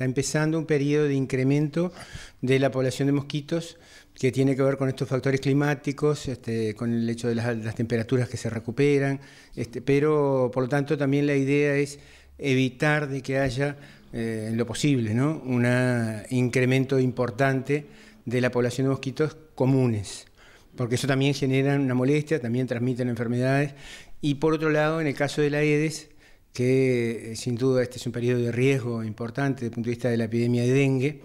está empezando un periodo de incremento de la población de mosquitos que tiene que ver con estos factores climáticos, este, con el hecho de las, temperaturas que se recuperan, este, pero por lo tanto también la idea es evitar de que haya eh, en lo posible ¿no? un incremento importante de la población de mosquitos comunes, porque eso también genera una molestia, también transmiten enfermedades, y por otro lado, en el caso de la EDES, que eh, sin duda este es un periodo de riesgo importante desde el punto de vista de la epidemia de dengue,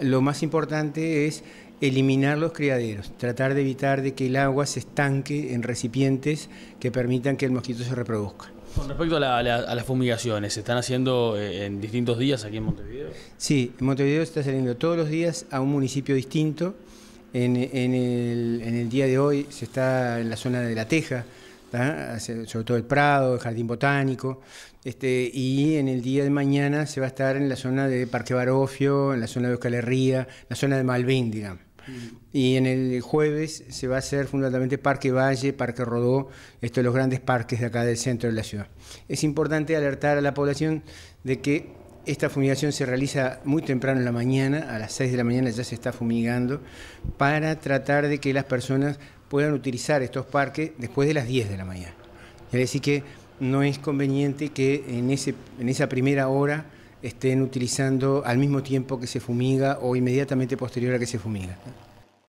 lo más importante es eliminar los criaderos, tratar de evitar de que el agua se estanque en recipientes que permitan que el mosquito se reproduzca. Con respecto a, las fumigaciones, ¿se están haciendo eh, en distintos días aquí en Montevideo? Sí, en Montevideo se está saliendo todos los días a un municipio distinto. En, el, en el día de hoy se está en la zona de La Teja, sobre todo el Prado, el Jardín Botánico, este, y en el día de mañana se va a estar en la zona de Parque Barofio, en la zona de Euskal Herria, la zona de Malvin, digamos. Mm. Y en el jueves se va a hacer fundamentalmente Parque Valle, Parque Rodó, estos los grandes parques de acá del centro de la ciudad. Es importante alertar a la población de que esta fumigación se realiza muy temprano en la mañana, a las 6 de la mañana ya se está fumigando, para tratar de que las personas puedan utilizar estos parques después de las 10 de la mañana. Quiere decir que no es conveniente que en, ese, en esa primera hora estén utilizando al mismo tiempo que se fumiga o inmediatamente posterior a que se fumiga.